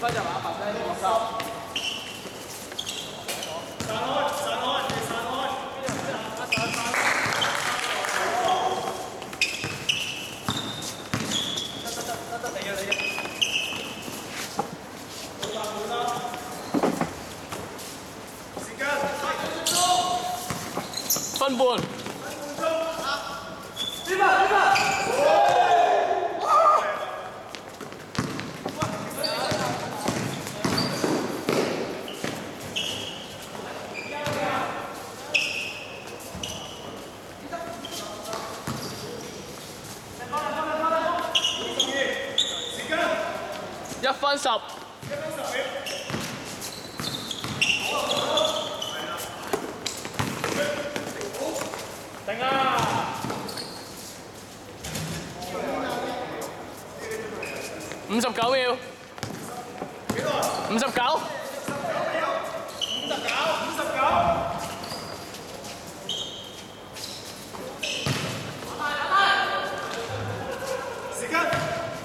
分就攬埋曬，防守。上開，散開，再散開。邊度？邊度？一散，散，散，分半。分十。定啊！五十九秒。五十九。五十九五。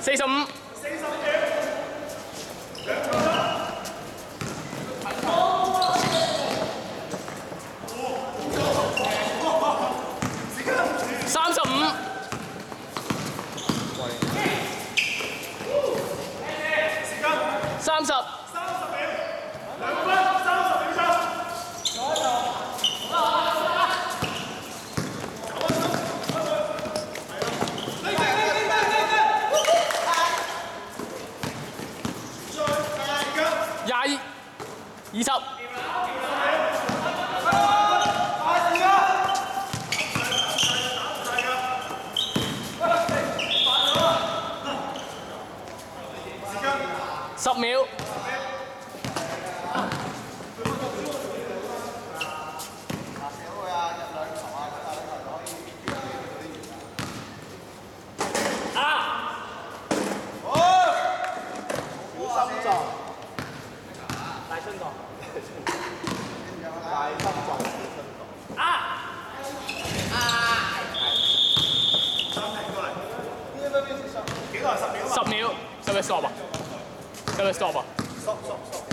十九，五十五。三十。廿二。二十。十秒。十秒，使唔使 stop 啊？使唔使 stop 啊？，stop stop stop。